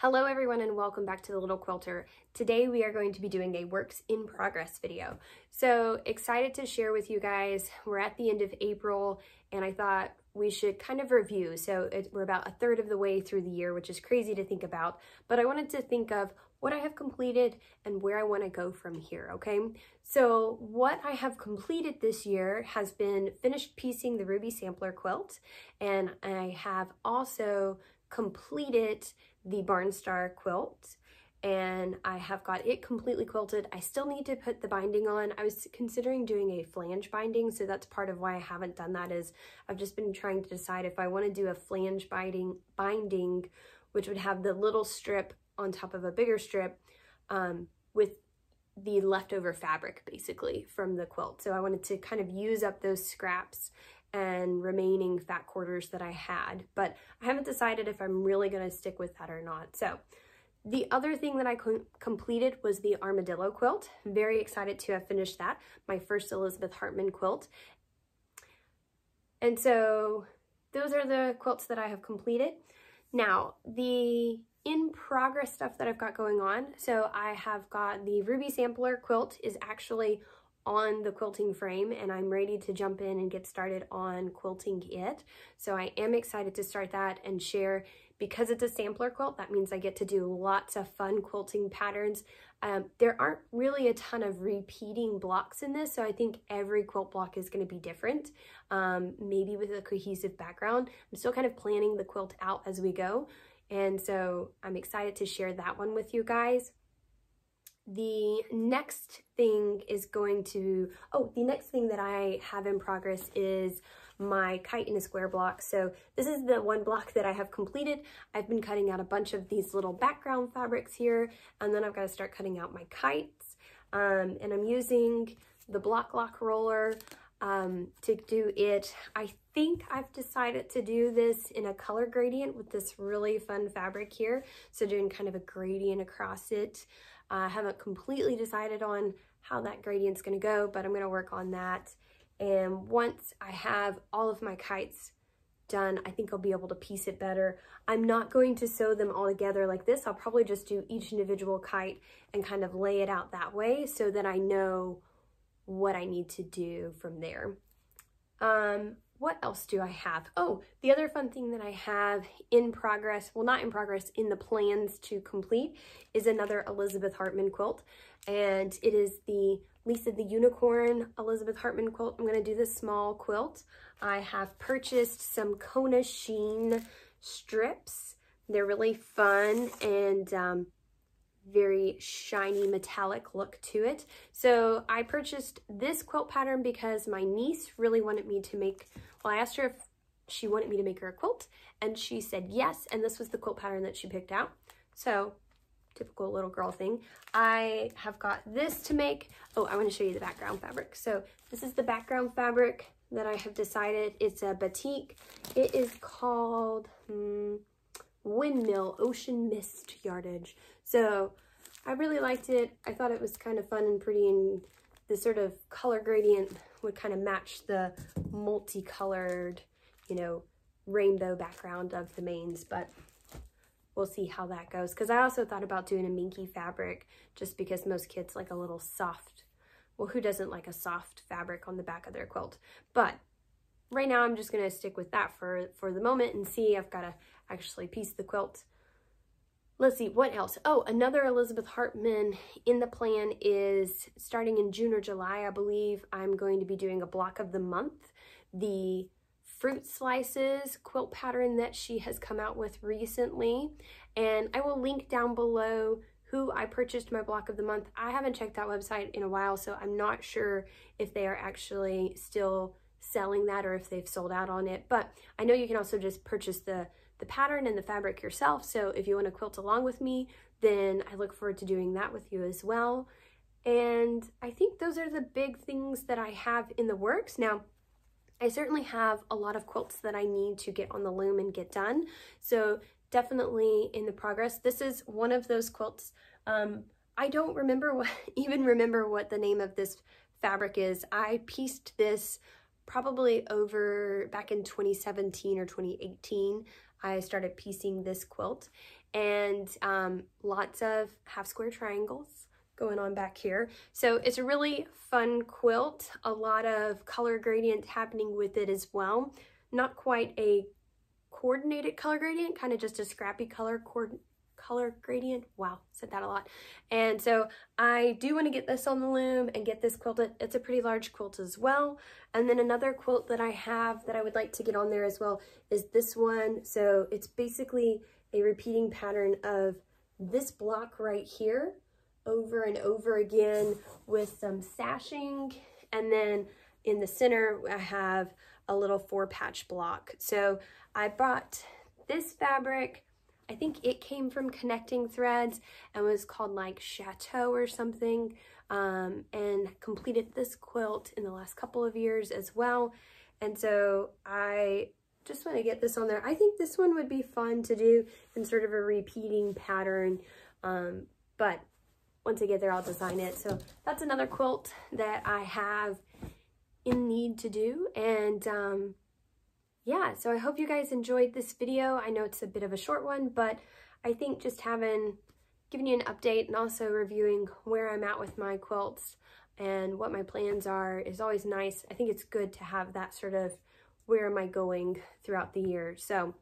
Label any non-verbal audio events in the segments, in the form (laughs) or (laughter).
Hello everyone and welcome back to The Little Quilter. Today we are going to be doing a works in progress video. So excited to share with you guys. We're at the end of April and I thought we should kind of review. So it, we're about a third of the way through the year, which is crazy to think about, but I wanted to think of what I have completed and where I want to go from here, okay? So what I have completed this year has been finished piecing the Ruby Sampler quilt and I have also completed the Barnstar quilt and I have got it completely quilted. I still need to put the binding on. I was considering doing a flange binding, so that's part of why I haven't done that is I've just been trying to decide if I want to do a flange binding, binding which would have the little strip on top of a bigger strip um, with the leftover fabric basically from the quilt. So I wanted to kind of use up those scraps and remaining fat quarters that I had, but I haven't decided if I'm really gonna stick with that or not. So the other thing that I completed was the armadillo quilt. Very excited to have finished that, my first Elizabeth Hartman quilt. And so those are the quilts that I have completed. Now, the in progress stuff that I've got going on. So I have got the Ruby Sampler quilt is actually on the quilting frame and I'm ready to jump in and get started on quilting it. So I am excited to start that and share because it's a sampler quilt, that means I get to do lots of fun quilting patterns. Um, there aren't really a ton of repeating blocks in this, so I think every quilt block is gonna be different, um, maybe with a cohesive background. I'm still kind of planning the quilt out as we go, and so I'm excited to share that one with you guys the next thing is going to, oh, the next thing that I have in progress is my kite in a square block. So this is the one block that I have completed. I've been cutting out a bunch of these little background fabrics here, and then I've got to start cutting out my kites. Um, and I'm using the Bloc Loc roller um, to do it. I think I've decided to do this in a color gradient with this really fun fabric here. So doing kind of a gradient across it. I haven't completely decided on how that gradient's gonna go, but I'm gonna work on that. And once I have all of my kites done, I think I'll be able to piece it better. I'm not going to sew them all together like this. I'll probably just do each individual kite and kind of lay it out that way so that I know what I need to do from there. Um, what else do I have? Oh, the other fun thing that I have in progress, well, not in progress, in the plans to complete is another Elizabeth Hartman quilt. And it is the Lisa the Unicorn Elizabeth Hartman quilt. I'm going to do this small quilt. I have purchased some Kona Sheen strips. They're really fun and um, very shiny metallic look to it. So I purchased this quilt pattern because my niece really wanted me to make, well, I asked her if she wanted me to make her a quilt and she said yes. And this was the quilt pattern that she picked out. So typical little girl thing. I have got this to make. Oh, I want to show you the background fabric. So this is the background fabric that I have decided. It's a batik. It is called, hmm, Windmill Ocean Mist Yardage. So I really liked it. I thought it was kind of fun and pretty and the sort of color gradient would kind of match the multicolored, you know, rainbow background of the mains, but we'll see how that goes. Because I also thought about doing a minky fabric just because most kids like a little soft, well, who doesn't like a soft fabric on the back of their quilt? But right now I'm just going to stick with that for, for the moment and see. I've got to actually piece the quilt. Let's see, what else? Oh, another Elizabeth Hartman in the plan is starting in June or July, I believe, I'm going to be doing a block of the month. The fruit slices quilt pattern that she has come out with recently. And I will link down below who I purchased my block of the month. I haven't checked that website in a while, so I'm not sure if they are actually still selling that or if they've sold out on it. But I know you can also just purchase the, the pattern and the fabric yourself. So if you want to quilt along with me, then I look forward to doing that with you as well. And I think those are the big things that I have in the works. Now, I certainly have a lot of quilts that I need to get on the loom and get done. So definitely in the progress. This is one of those quilts. Um, I don't remember (laughs) what, even remember what the name of this fabric is. I pieced this probably over back in 2017 or 2018, I started piecing this quilt and um, lots of half square triangles going on back here. So it's a really fun quilt, a lot of color gradient happening with it as well. Not quite a coordinated color gradient, kind of just a scrappy color color gradient. Wow, said that a lot. And so I do want to get this on the loom and get this quilted. It's a pretty large quilt as well. And then another quilt that I have that I would like to get on there as well is this one. So it's basically a repeating pattern of this block right here over and over again with some sashing. And then in the center, I have a little four patch block. So I bought this fabric I think it came from Connecting Threads and was called like Chateau or something um, and completed this quilt in the last couple of years as well. And so I just want to get this on there. I think this one would be fun to do in sort of a repeating pattern. Um, but once I get there, I'll design it. So that's another quilt that I have in need to do. And um, yeah, so I hope you guys enjoyed this video. I know it's a bit of a short one, but I think just having, giving you an update and also reviewing where I'm at with my quilts and what my plans are is always nice. I think it's good to have that sort of where am I going throughout the year. So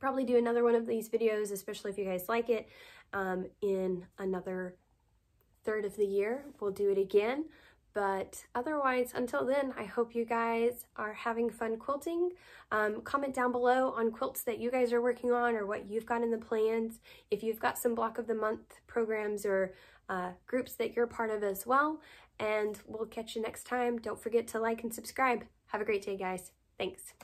probably do another one of these videos, especially if you guys like it, um, in another third of the year. We'll do it again. But otherwise, until then, I hope you guys are having fun quilting. Um, comment down below on quilts that you guys are working on or what you've got in the plans. If you've got some block of the month programs or uh, groups that you're part of as well. And we'll catch you next time. Don't forget to like and subscribe. Have a great day, guys. Thanks.